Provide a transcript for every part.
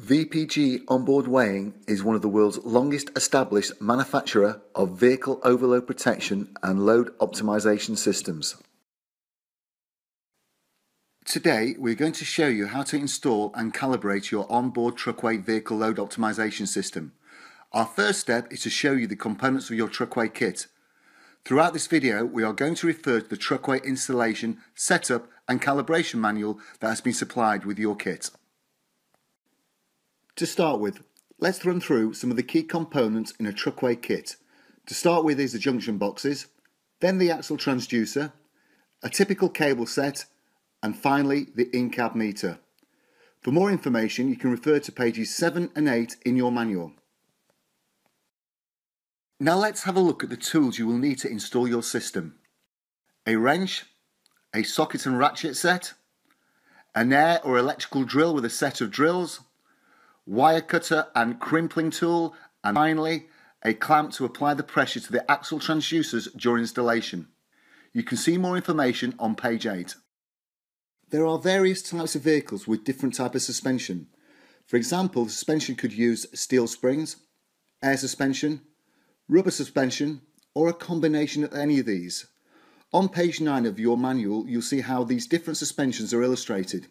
VPG Onboard Weighing is one of the world's longest established manufacturer of vehicle overload protection and load optimization systems. Today we're going to show you how to install and calibrate your onboard TruckWeigh vehicle load optimization system. Our first step is to show you the components of your TruckWeigh kit. Throughout this video we are going to refer to the TruckWeigh installation, setup and calibration manual that has been supplied with your kit. To start with, let's run through some of the key components in a TruckWeigh kit. To start with is the junction boxes, then the axle transducer, a typical cable set, and finally the in-cab meter. For more information you can refer to pages 7 and 8 in your manual. Now let's have a look at the tools you will need to install your system. A wrench, a socket and ratchet set, an air or electrical drill with a set of drills, wire cutter and crimping tool, and finally a clamp to apply the pressure to the axle transducers during installation. You can see more information on page 8. There are various types of vehicles with different type of suspension. For example, the suspension could use steel springs, air suspension, rubber suspension, or a combination of any of these. On page 9 of your manual, you'll see how these different suspensions are illustrated.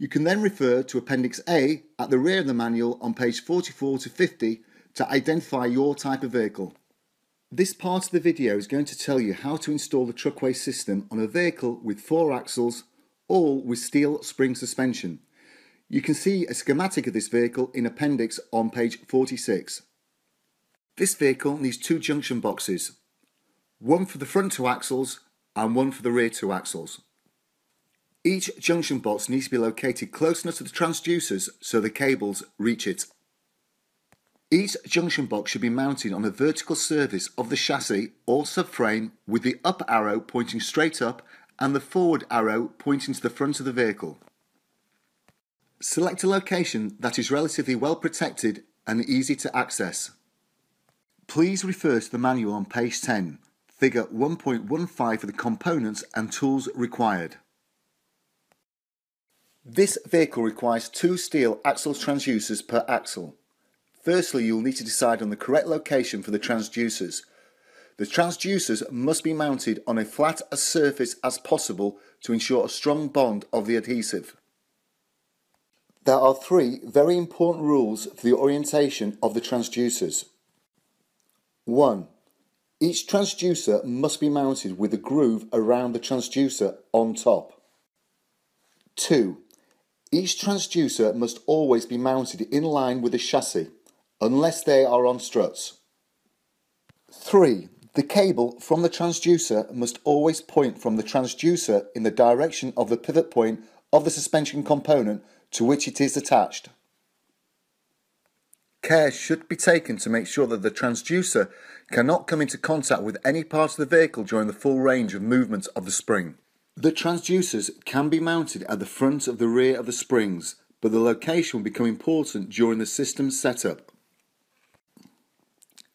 You can then refer to Appendix A at the rear of the manual on page 44 to 50 to identify your type of vehicle. This part of the video is going to tell you how to install the TruckWeigh system on a vehicle with four axles, all with steel spring suspension. You can see a schematic of this vehicle in Appendix on page 46. This vehicle needs two junction boxes, one for the front two axles and one for the rear two axles. Each junction box needs to be located close enough to the transducers so the cables reach it. Each junction box should be mounted on a vertical surface of the chassis or subframe with the up arrow pointing straight up and the forward arrow pointing to the front of the vehicle. Select a location that is relatively well protected and easy to access. Please refer to the manual on page 10, figure 1.15 for the components and tools required. This vehicle requires two steel axle transducers per axle. Firstly, you'll need to decide on the correct location for the transducers. The transducers must be mounted on a flat as surface as possible to ensure a strong bond of the adhesive. There are three very important rules for the orientation of the transducers. 1. Each transducer must be mounted with a groove around the transducer on top. 2. Each transducer must always be mounted in line with the chassis, unless they are on struts. 3. The cable from the transducer must always point from the transducer in the direction of the pivot point of the suspension component to which it is attached. Care should be taken to make sure that the transducer cannot come into contact with any part of the vehicle during the full range of movement of the spring. The transducers can be mounted at the front of the rear of the springs, but the location will become important during the system setup.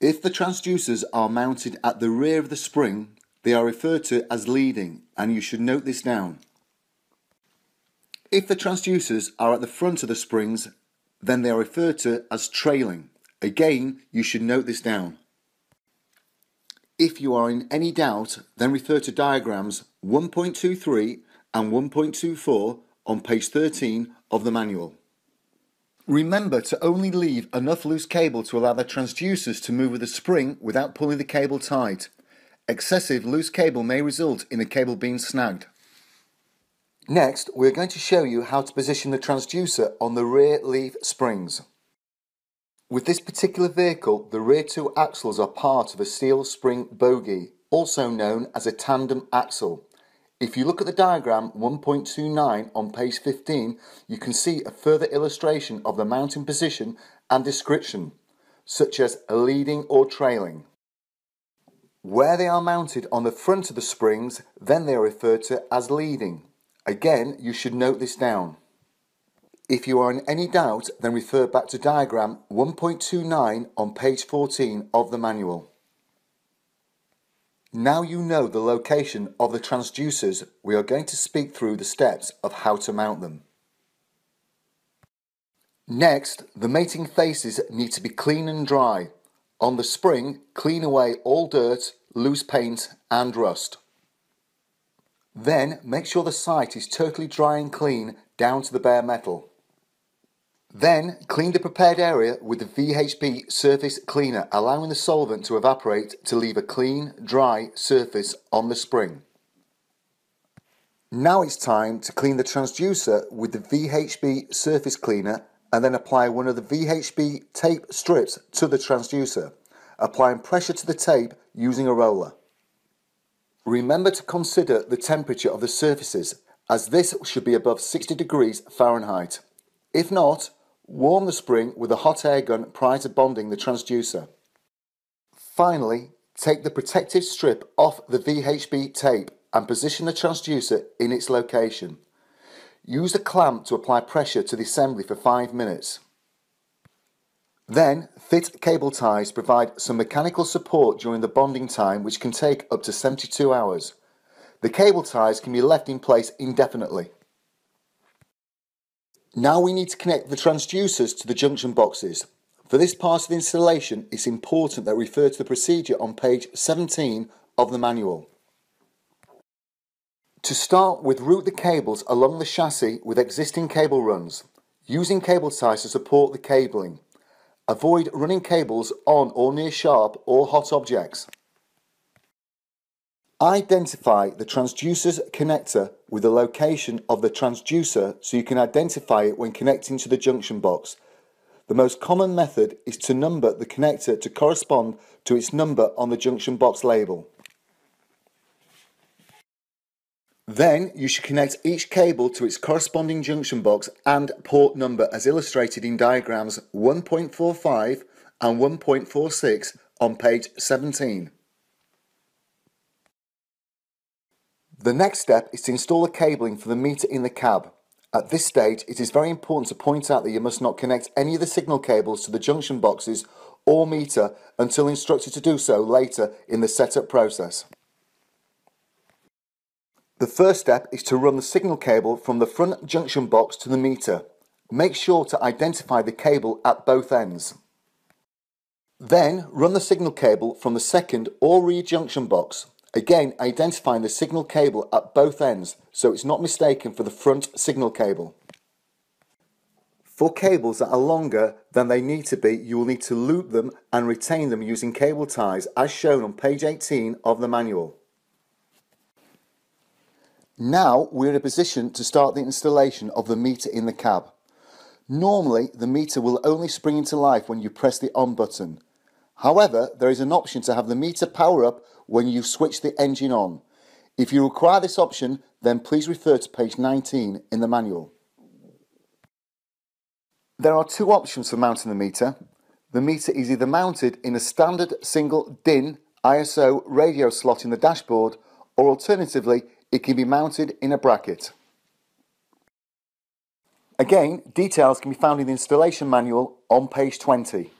If the transducers are mounted at the rear of the spring, they are referred to as leading, and you should note this down. If the transducers are at the front of the springs, then they are referred to as trailing. Again, you should note this down. If you are in any doubt, then refer to diagrams 1.23 and 1.24 on page 13 of the manual. Remember to only leave enough loose cable to allow the transducers to move with the spring without pulling the cable tight. Excessive loose cable may result in the cable being snagged. Next, we're going to show you how to position the transducer on the rear leaf springs. With this particular vehicle, the rear two axles are part of a steel spring bogie, also known as a tandem axle. If you look at the diagram 1.29 on page 15, you can see a further illustration of the mounting position and description, such as leading or trailing. Where they are mounted on the front of the springs, then they are referred to as leading. Again, you should note this down. If you are in any doubt, then refer back to diagram 1.29 on page 14 of the manual. Now you know the location of the transducers, we are going to speak through the steps of how to mount them. Next, the mating faces need to be clean and dry. On the spring, clean away all dirt, loose paint and rust. Then make sure the site is totally dry and clean down to the bare metal. Then clean the prepared area with the VHB surface cleaner allowing the solvent to evaporate to leave a clean, dry surface on the spring. Now it's time to clean the transducer with the VHB surface cleaner and then apply one of the VHB tape strips to the transducer, applying pressure to the tape using a roller. Remember to consider the temperature of the surfaces as this should be above 60 degrees Fahrenheit. If not, warm the spring with a hot air gun prior to bonding the transducer. Finally, take the protective strip off the VHB tape and position the transducer in its location. Use a clamp to apply pressure to the assembly for 5 minutes. Then, fit cable ties provide some mechanical support during the bonding time which can take up to 72 hours. The cable ties can be left in place indefinitely. Now we need to connect the transducers to the junction boxes. For this part of the installation, it's important that we refer to the procedure on page 17 of the manual. To start with, route the cables along the chassis with existing cable runs, using cable ties to support the cabling. Avoid running cables on or near sharp or hot objects. Identify the transducer's connector with the location of the transducer so you can identify it when connecting to the junction box. The most common method is to number the connector to correspond to its number on the junction box label. Then you should connect each cable to its corresponding junction box and port number as illustrated in diagrams 1.45 and 1.46 on page 17. The next step is to install the cabling for the meter in the cab. At this stage, it is very important to point out that you must not connect any of the signal cables to the junction boxes or meter until instructed to do so later in the setup process. The first step is to run the signal cable from the front junction box to the meter. Make sure to identify the cable at both ends. Then run the signal cable from the second or rear junction box. Again, identifying the signal cable at both ends so it's not mistaken for the front signal cable. For cables that are longer than they need to be, you will need to loop them and retain them using cable ties as shown on page 18 of the manual. Now we're in a position to start the installation of the meter in the cab. Normally the meter will only spring into life when you press the on button. However, there is an option to have the meter power up when you switch the engine on. If you require this option, then please refer to page 19 in the manual. There are two options for mounting the meter. The meter is either mounted in a standard single DIN ISO radio slot in the dashboard or alternatively it can be mounted in a bracket. Again, details can be found in the installation manual on page 20.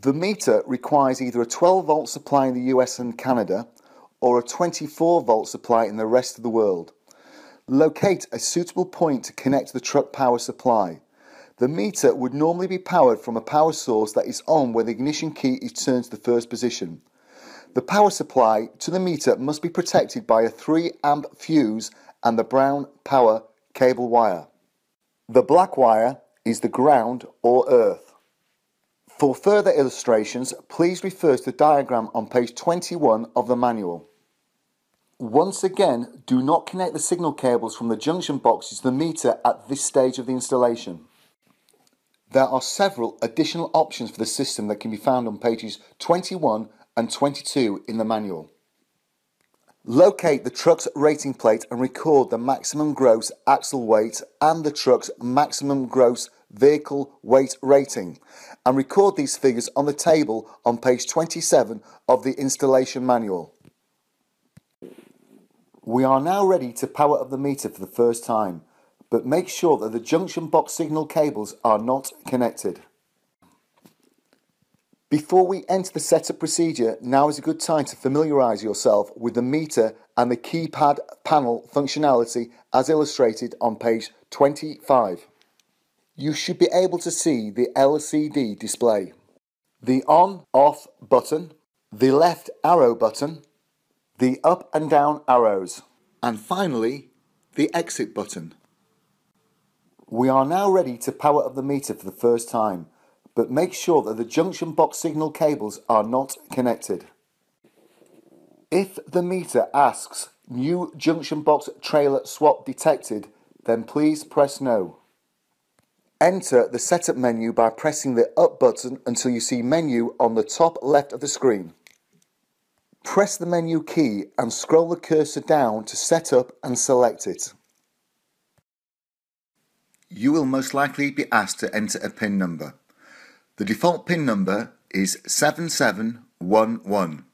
The meter requires either a 12 volt supply in the US and Canada or a 24 volt supply in the rest of the world. Locate a suitable point to connect the truck power supply. The meter would normally be powered from a power source that is on when the ignition key is turned to the first position. The power supply to the meter must be protected by a 3 amp fuse and the brown power cable wire. The black wire is the ground or earth. For further illustrations, please refer to the diagram on page 21 of the manual. Once again, do not connect the signal cables from the junction boxes to the meter at this stage of the installation. There are several additional options for the system that can be found on pages 21 and 22 in the manual. Locate the truck's rating plate and record the maximum gross axle weight and the truck's maximum gross vehicle weight rating and record these figures on the table on page 27 of the installation manual. We are now ready to power up the meter for the first time, but make sure that the junction box signal cables are not connected. Before we enter the setup procedure, now is a good time to familiarise yourself with the meter and the keypad panel functionality as illustrated on page 25. You should be able to see the LCD display. The on off button, the left arrow button, the up and down arrows, and finally the exit button. We are now ready to power up the meter for the first time, but make sure that the junction box signal cables are not connected. If the meter asks new junction box trailer swap detected, then please press no. Enter the setup menu by pressing the up button until you see menu on the top left of the screen. Press the menu key and scroll the cursor down to set up and select it. You will most likely be asked to enter a PIN number. The default PIN number is 7711.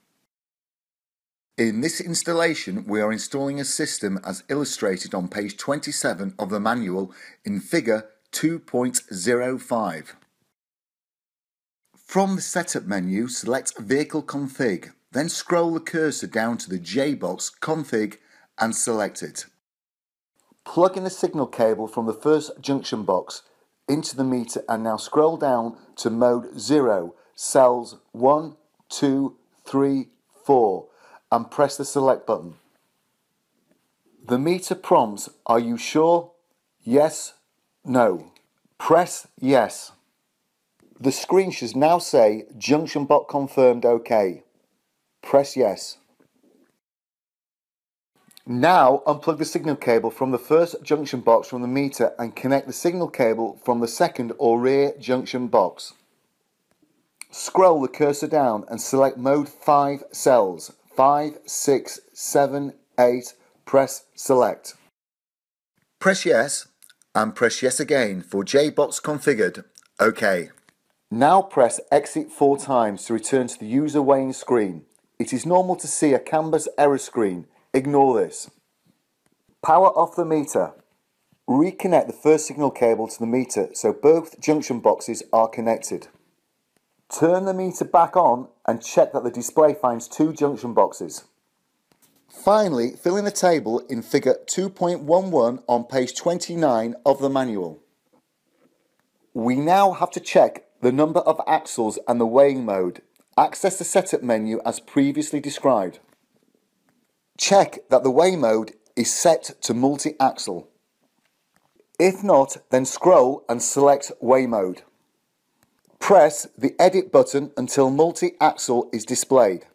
In this installation, we are installing a system as illustrated on page 27 of the manual in figure 2.05. From the setup menu, select Vehicle Config, then scroll the cursor down to the JBox Config and select it. Plug in the signal cable from the first junction box into the meter and now scroll down to mode 0, cells 1, 2, 3, 4 and press the select button. The meter prompts, are you sure? Yes, no. Press yes. The screen should now say junction box confirmed OK. Press yes. Now unplug the signal cable from the first junction box from the meter and connect the signal cable from the second or rear junction box. Scroll the cursor down and select mode 5 cells 5, 6, 7, 8. Press select. Press yes and press yes again for JBox configured. OK. Now press exit four times to return to the user weighing screen. It is normal to see a CAN-bus error screen. Ignore this. Power off the meter. Reconnect the first signal cable to the meter so both junction boxes are connected. Turn the meter back on and check that the display finds two junction boxes. Finally, fill in the table in figure 2.11 on page 29 of the manual. We now have to check the number of axles and the weighing mode. Access the setup menu as previously described. Check that the weigh mode is set to multi-axle. If not, then scroll and select weigh mode. Press the edit button until multi-axle is displayed.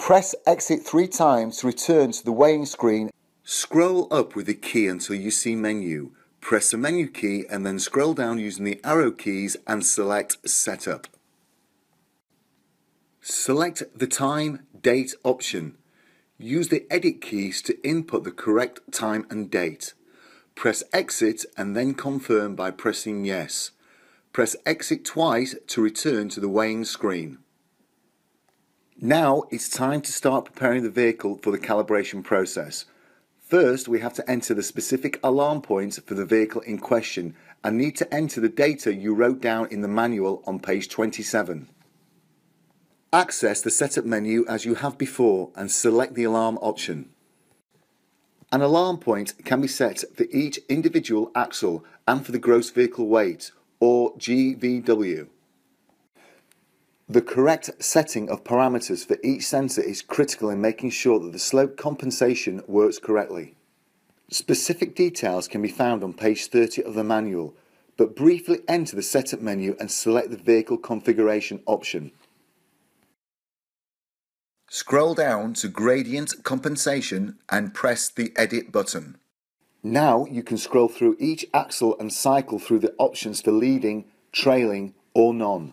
Press exit three times to return to the weighing screen. Scroll up with the key until you see menu. Press the menu key and then scroll down using the arrow keys and select setup. Select the time date option. Use the edit keys to input the correct time and date. Press exit and then confirm by pressing yes. Press exit twice to return to the weighing screen. Now it's time to start preparing the vehicle for the calibration process. First, we have to enter the specific alarm points for the vehicle in question and need to enter the data you wrote down in the manual on page 27. Access the setup menu as you have before and select the alarm option. An alarm point can be set for each individual axle and for the gross vehicle weight, or GVW. The correct setting of parameters for each sensor is critical in making sure that the slope compensation works correctly. Specific details can be found on page 30 of the manual, but briefly enter the setup menu and select the vehicle configuration option. Scroll down to gradient compensation and press the edit button. Now you can scroll through each axle and cycle through the options for leading, trailing or none.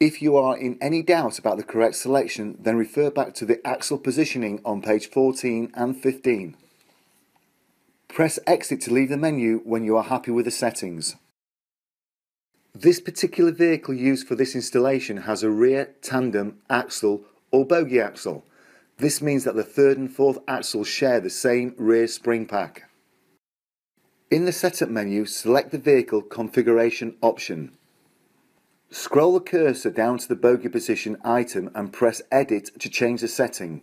If you are in any doubt about the correct selection, then refer back to the axle positioning on page 14 and 15. Press exit to leave the menu when you are happy with the settings. This particular vehicle used for this installation has a rear tandem axle or bogie axle. This means that the third and fourth axles share the same rear spring pack. In the setup menu, select the vehicle configuration option. Scroll the cursor down to the bogie position item and press edit to change the setting.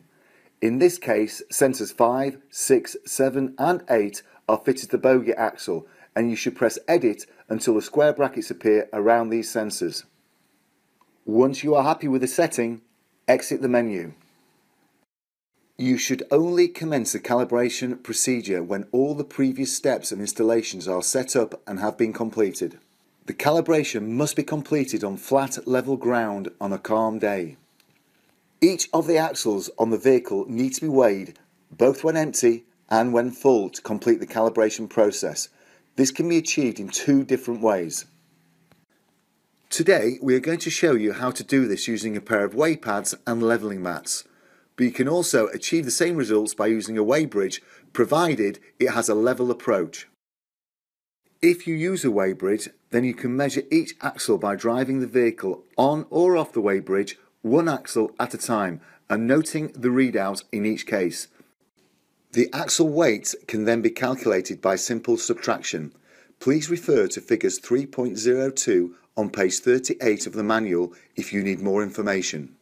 In this case, sensors 5, 6, 7 and 8 are fitted to the bogie axle and you should press edit until the square brackets appear around these sensors. Once you are happy with the setting, exit the menu. You should only commence the calibration procedure when all the previous steps and installations are set up and have been completed. The calibration must be completed on flat level ground on a calm day. Each of the axles on the vehicle need to be weighed both when empty and when full to complete the calibration process. This can be achieved in two different ways. Today we are going to show you how to do this using a pair of weigh pads and levelling mats but you can also achieve the same results by using a weigh bridge provided it has a level approach. If you use a weighbridge, then you can measure each axle by driving the vehicle on or off the weighbridge one axle at a time and noting the readout in each case. The axle weight can then be calculated by simple subtraction. Please refer to figures 3.02 on page 38 of the manual if you need more information.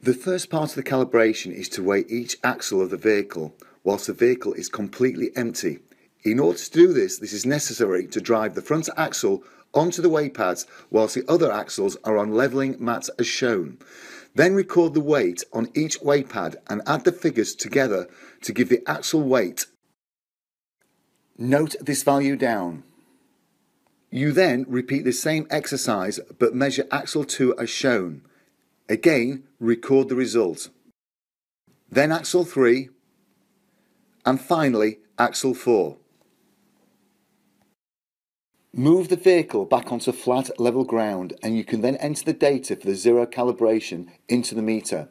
The first part of the calibration is to weigh each axle of the vehicle whilst the vehicle is completely empty. In order to do this, this is necessary to drive the front axle onto the weigh pads whilst the other axles are on levelling mats as shown. Then record the weight on each weigh pad and add the figures together to give the axle weight. Note this value down. You then repeat the same exercise but measure axle 2 as shown. Again, record the result. Then axle 3 and finally axle 4. Move the vehicle back onto flat level ground and you can then enter the data for the zero calibration into the meter.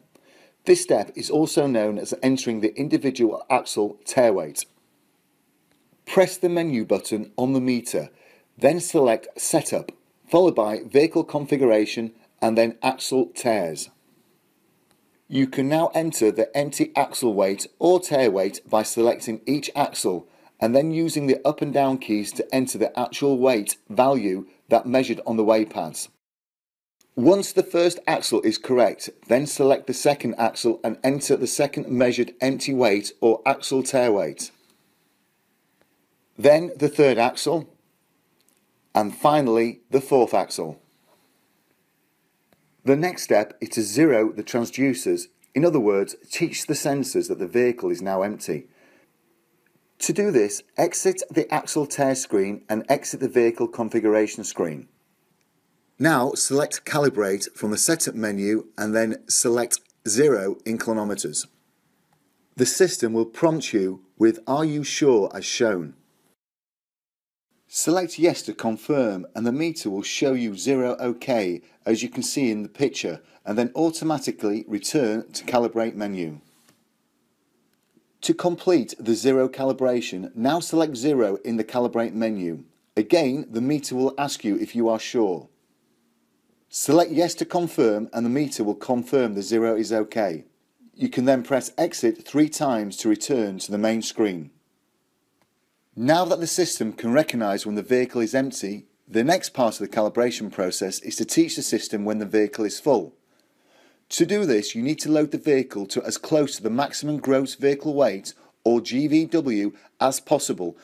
This step is also known as entering the individual axle tare weight. Press the menu button on the meter, then select Setup, followed by Vehicle Configuration and then axle tares. You can now enter the empty axle weight or tare weight by selecting each axle and then using the up and down keys to enter the actual weight value that measured on the weigh pads. Once the first axle is correct, then select the second axle and enter the second measured empty weight or axle tare weight. Then the third axle, and finally the fourth axle. The next step is to zero the transducers, in other words, teach the sensors that the vehicle is now empty. To do this, exit the axle tare screen and exit the vehicle configuration screen. Now select Calibrate from the Setup menu and then select Zero inclinometers. The system will prompt you with Are you sure as shown. Select yes to confirm and the meter will show you zero OK as you can see in the picture and then automatically return to calibrate menu. To complete the zero calibration, now select zero in the calibrate menu. Again, the meter will ask you if you are sure. Select yes to confirm and the meter will confirm the zero is OK. You can then press exit three times to return to the main screen. Now that the system can recognise when the vehicle is empty, the next part of the calibration process is to teach the system when the vehicle is full. To do this, you need to load the vehicle to as close to the maximum gross vehicle weight, or GVW, as possible,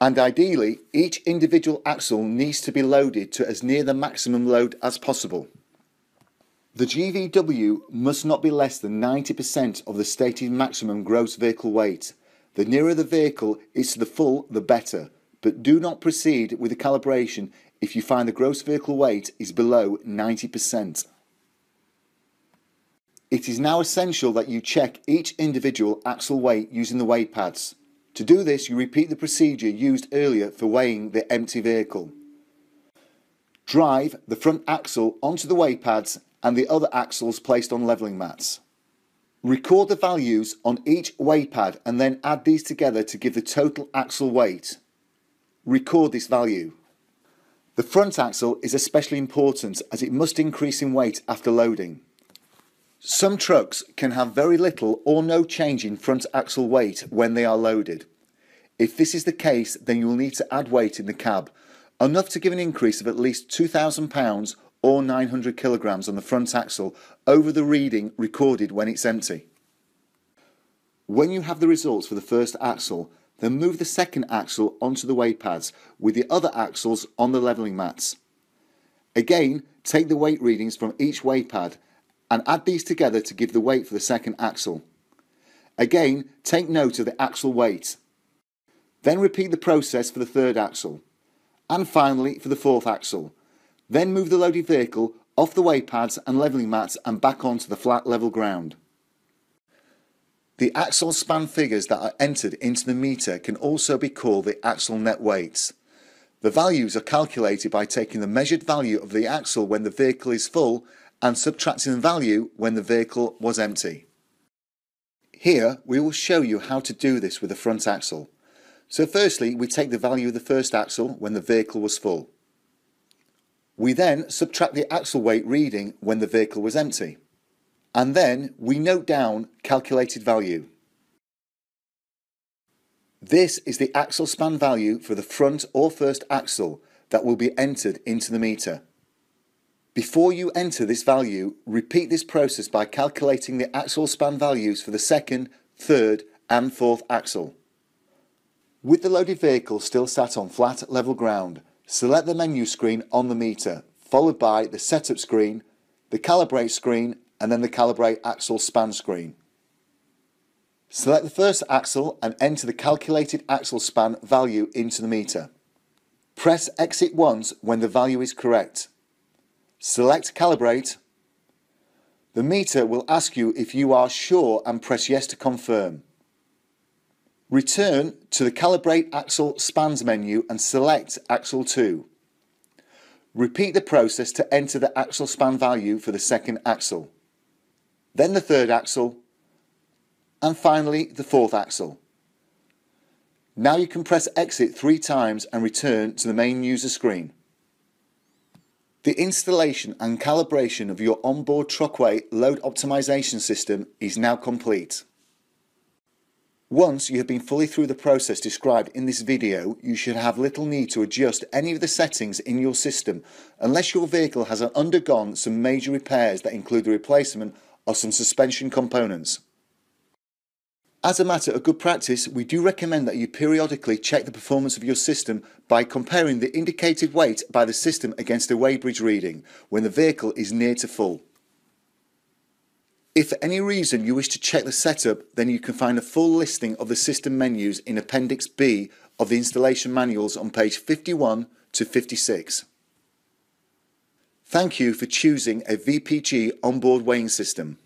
and ideally, each individual axle needs to be loaded to as near the maximum load as possible. The GVW must not be less than 90% of the stated maximum gross vehicle weight. The nearer the vehicle is to the full, the better, but do not proceed with the calibration if you find the gross vehicle weight is below 90%. It is now essential that you check each individual axle weight using the weigh pads. To do this, you repeat the procedure used earlier for weighing the empty vehicle. Drive the front axle onto the weigh pads and the other axles placed on levelling mats. Record the values on each weigh pad and then add these together to give the total axle weight. Record this value. The front axle is especially important as it must increase in weight after loading. Some trucks can have very little or no change in front axle weight when they are loaded. If this is the case, then you will need to add weight in the cab, enough to give an increase of at least £2,000 or 900 kilograms on the front axle over the reading recorded when it's empty. When you have the results for the first axle, then move the second axle onto the weight pads with the other axles on the levelling mats. Again, take the weight readings from each weight pad and add these together to give the weight for the second axle. Again, take note of the axle weight. Then repeat the process for the third axle. And finally for the fourth axle. Then move the loaded vehicle off the weight pads and levelling mats and back onto the flat level ground. The axle span figures that are entered into the meter can also be called the axle net weights. The values are calculated by taking the measured value of the axle when the vehicle is full and subtracting the value when the vehicle was empty. Here we will show you how to do this with the front axle. So firstly we take the value of the first axle when the vehicle was full. We then subtract the axle weight reading when the vehicle was empty. And then we note down calculated value. This is the axle span value for the front or first axle that will be entered into the meter. Before you enter this value, repeat this process by calculating the axle span values for the second, third and fourth axle. With the loaded vehicle still sat on flat level ground, select the menu screen on the meter, followed by the setup screen, the calibrate screen and then the calibrate axle span screen. Select the first axle and enter the calculated axle span value into the meter. Press exit once when the value is correct. Select calibrate. The meter will ask you if you are sure and press yes to confirm. Return to the calibrate axle spans menu and select axle 2. Repeat the process to enter the axle span value for the second axle. Then the third axle and finally the fourth axle. Now you can press exit three times and return to the main user screen. The installation and calibration of your onboard TruckWeigh load optimization system is now complete. Once you have been fully through the process described in this video, you should have little need to adjust any of the settings in your system unless your vehicle has undergone some major repairs that include the replacement of some suspension components. As a matter of good practice, we do recommend that you periodically check the performance of your system by comparing the indicated weight by the system against a weighbridge reading when the vehicle is near to full. If for any reason you wish to check the setup, then you can find a full listing of the system menus in Appendix B of the installation manuals on page 51 to 56. Thank you for choosing a VPG onboard weighing system.